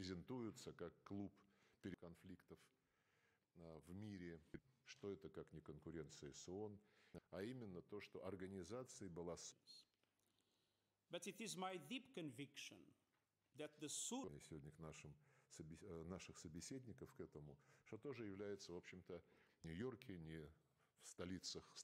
презентуются как клуб конфликтов а, в мире, что это как не конкуренция с ООН, а именно то, что организация была But it is my deep conviction that the Sur- сегодня к нашим, э, наших собеседников к этому, что тоже является, в общем-то, Нью-Йорке, не в столицах.